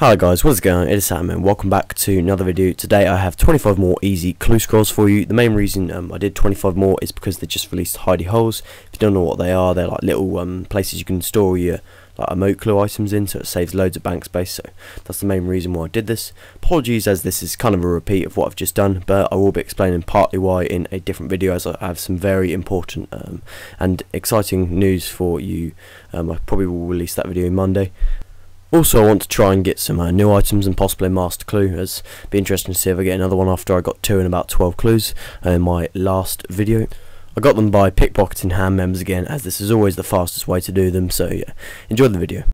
Hello guys, what's going on? It is Sam and welcome back to another video. Today I have 25 more easy clue scrolls for you. The main reason um, I did 25 more is because they just released hidey holes. If you don't know what they are, they're like little um, places you can store your like emote clue items in so it saves loads of bank space so that's the main reason why I did this. Apologies as this is kind of a repeat of what I've just done but I will be explaining partly why in a different video as I have some very important um, and exciting news for you. Um, I probably will release that video Monday. Also, I want to try and get some uh, new items and possibly a master clue, as be interesting to see if I get another one after I got two in about 12 clues in my last video. I got them by pickpocketing HAM members again, as this is always the fastest way to do them, so yeah, enjoy the video.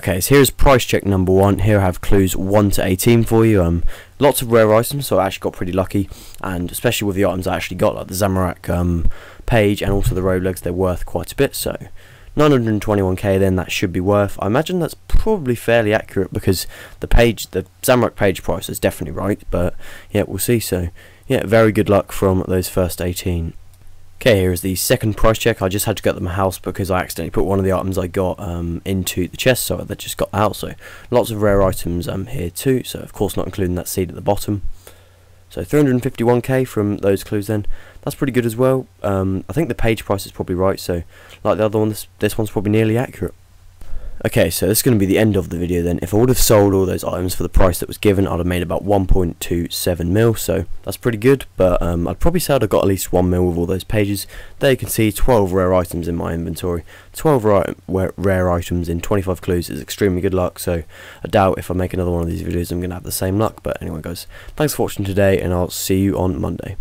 Okay, so here's price check number one. Here I have clues 1 to 18 for you. Um, Lots of rare items, so I actually got pretty lucky, and especially with the items I actually got, like the Zamorak um, page and also the Roblox, they're worth quite a bit, so 921k then that should be worth. I imagine that's probably fairly accurate because the page, the Zamorak page price is definitely right, but yeah, we'll see, so yeah, very good luck from those first 18. Okay, here is the second price check. I just had to get them a house because I accidentally put one of the items I got um, into the chest, so that just got out. So lots of rare items um, here too. So of course not including that seed at the bottom. So 351k from those clues then. That's pretty good as well. Um, I think the page price is probably right. So like the other one, this, this one's probably nearly accurate. Okay, so this is going to be the end of the video then. If I would have sold all those items for the price that was given, I'd have made about 1.27 mil, so that's pretty good, but um, I'd probably say I'd have got at least 1 mil with all those pages. There you can see 12 rare items in my inventory. 12 rare, rare items in 25 clues is extremely good luck, so I doubt if I make another one of these videos I'm going to have the same luck, but anyway guys, thanks for watching today, and I'll see you on Monday.